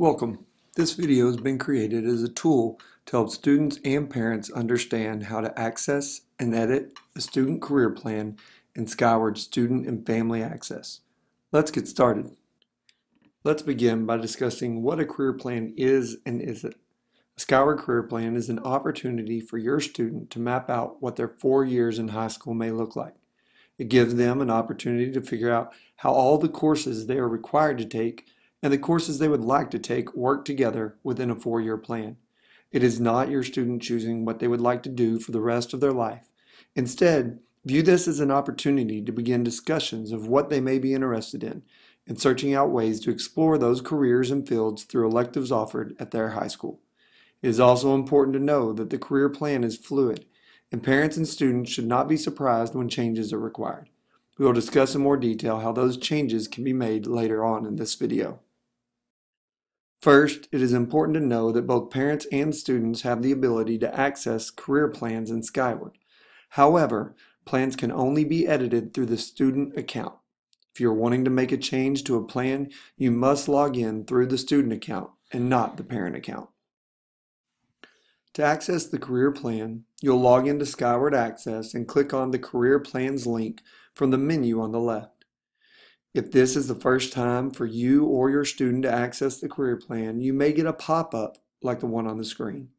Welcome. This video has been created as a tool to help students and parents understand how to access and edit a student career plan in Skyward Student and Family Access. Let's get started. Let's begin by discussing what a career plan is and isn't. A Skyward Career Plan is an opportunity for your student to map out what their four years in high school may look like. It gives them an opportunity to figure out how all the courses they are required to take and the courses they would like to take work together within a four-year plan. It is not your student choosing what they would like to do for the rest of their life. Instead, view this as an opportunity to begin discussions of what they may be interested in and searching out ways to explore those careers and fields through electives offered at their high school. It is also important to know that the career plan is fluid, and parents and students should not be surprised when changes are required. We will discuss in more detail how those changes can be made later on in this video. First, it is important to know that both parents and students have the ability to access career plans in Skyward. However, plans can only be edited through the student account. If you're wanting to make a change to a plan, you must log in through the student account and not the parent account. To access the career plan, you'll log into Skyward Access and click on the Career Plans link from the menu on the left. If this is the first time for you or your student to access the career plan, you may get a pop-up like the one on the screen.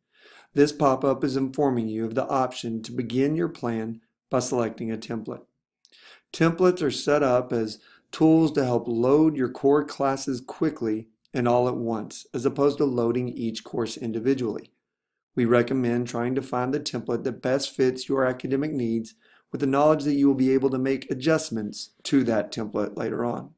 This pop-up is informing you of the option to begin your plan by selecting a template. Templates are set up as tools to help load your core classes quickly and all at once, as opposed to loading each course individually. We recommend trying to find the template that best fits your academic needs with the knowledge that you will be able to make adjustments to that template later on.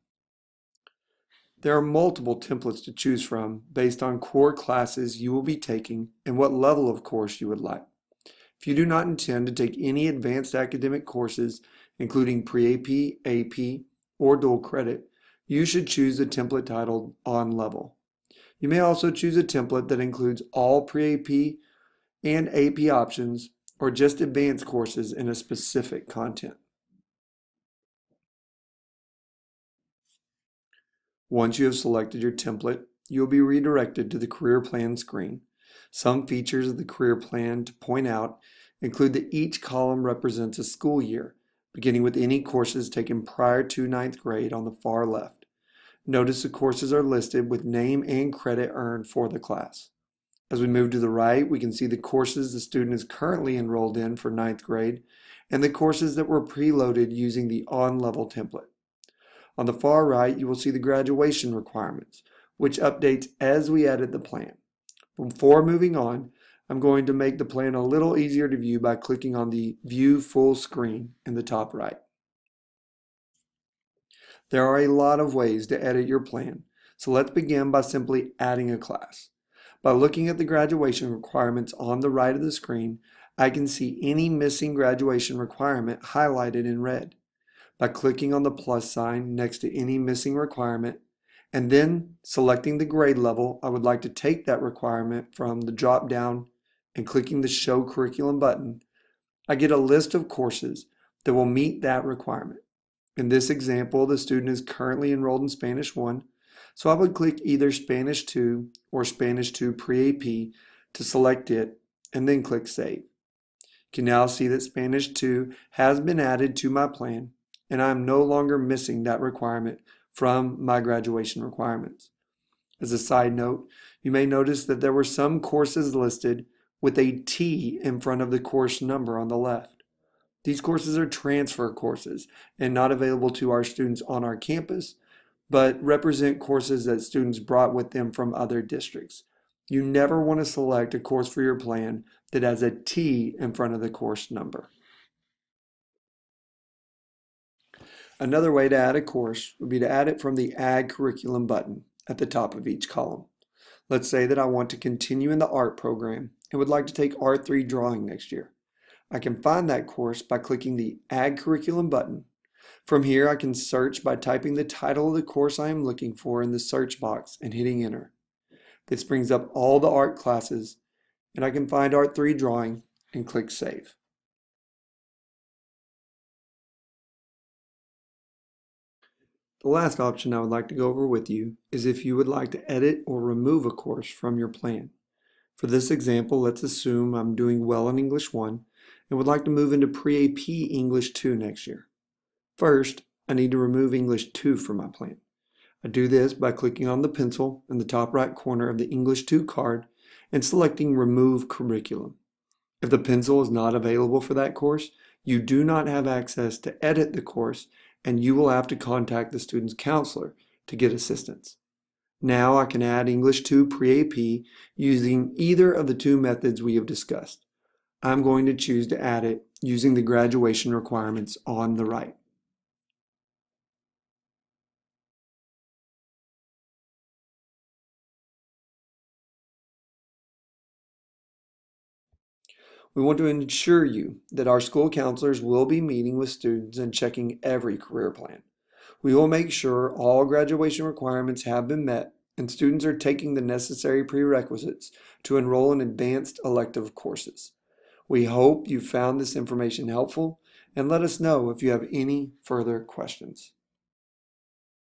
There are multiple templates to choose from based on core classes you will be taking and what level of course you would like. If you do not intend to take any advanced academic courses, including pre-AP, AP, or dual credit, you should choose the template titled On Level. You may also choose a template that includes all pre-AP and AP options or just advanced courses in a specific content. Once you have selected your template, you will be redirected to the career plan screen. Some features of the career plan to point out include that each column represents a school year, beginning with any courses taken prior to ninth grade on the far left. Notice the courses are listed with name and credit earned for the class. As we move to the right, we can see the courses the student is currently enrolled in for ninth grade and the courses that were preloaded using the on-level template. On the far right, you will see the graduation requirements, which updates as we edit the plan. Before moving on, I'm going to make the plan a little easier to view by clicking on the View Full Screen in the top right. There are a lot of ways to edit your plan, so let's begin by simply adding a class. By looking at the graduation requirements on the right of the screen, I can see any missing graduation requirement highlighted in red. By clicking on the plus sign next to any missing requirement, and then selecting the grade level I would like to take that requirement from the drop down and clicking the Show Curriculum button, I get a list of courses that will meet that requirement. In this example, the student is currently enrolled in Spanish 1, so I would click either Spanish 2 or Spanish 2 Pre-AP to select it and then click Save. You can now see that Spanish 2 has been added to my plan and I'm no longer missing that requirement from my graduation requirements. As a side note, you may notice that there were some courses listed with a T in front of the course number on the left. These courses are transfer courses and not available to our students on our campus, but represent courses that students brought with them from other districts. You never want to select a course for your plan that has a T in front of the course number. Another way to add a course would be to add it from the Add Curriculum button at the top of each column. Let's say that I want to continue in the art program and would like to take Art 3 drawing next year. I can find that course by clicking the Add Curriculum button from here, I can search by typing the title of the course I am looking for in the search box and hitting enter. This brings up all the art classes, and I can find Art 3 Drawing and click Save. The last option I would like to go over with you is if you would like to edit or remove a course from your plan. For this example, let's assume I'm doing well in English 1 and would like to move into Pre-AP English 2 next year. First, I need to remove English 2 from my plan. I do this by clicking on the pencil in the top right corner of the English 2 card and selecting Remove Curriculum. If the pencil is not available for that course, you do not have access to edit the course and you will have to contact the student's counselor to get assistance. Now I can add English 2 pre-AP using either of the two methods we have discussed. I'm going to choose to add it using the graduation requirements on the right. We want to ensure you that our school counselors will be meeting with students and checking every career plan. We will make sure all graduation requirements have been met and students are taking the necessary prerequisites to enroll in advanced elective courses. We hope you found this information helpful and let us know if you have any further questions.